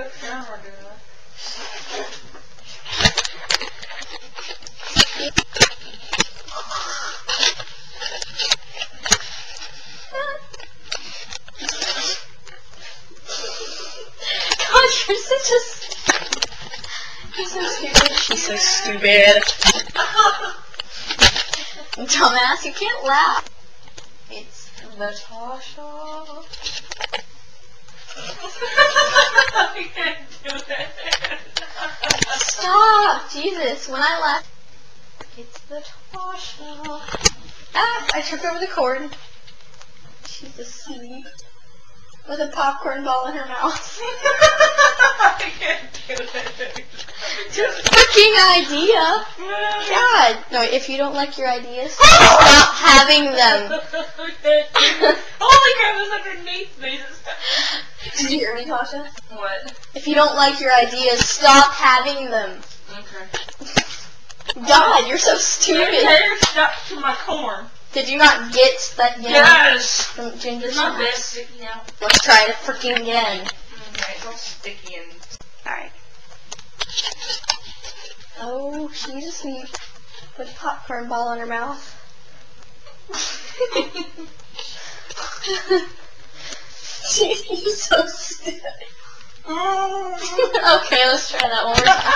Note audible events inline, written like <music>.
good you're such a so stupid. She's so stupid. <laughs> Dumbass, you can't laugh. It's Natasha. Stop! Jesus, when I left... it's Natasha. Ah, I tripped over the cord. She's asleep. With a popcorn ball in her mouth. <laughs> I can't do it. Fucking idea! God! No, if you don't like your ideas, stop having them. <laughs> Holy crap, it was underneath me. Did you hear me, Tasha? What? If you don't like your ideas, stop having them. God, you're so stupid. Your hair stuck to my corn. Did you not get that yam Yes! from Ginger Is my bed Snaps? sticky now? Let's try it freaking again. Okay, it's all sticky and... Alright. Oh, she's asleep. With a popcorn ball in her mouth. <laughs> she's so stupid. <laughs> <laughs> okay, let's try that one more time.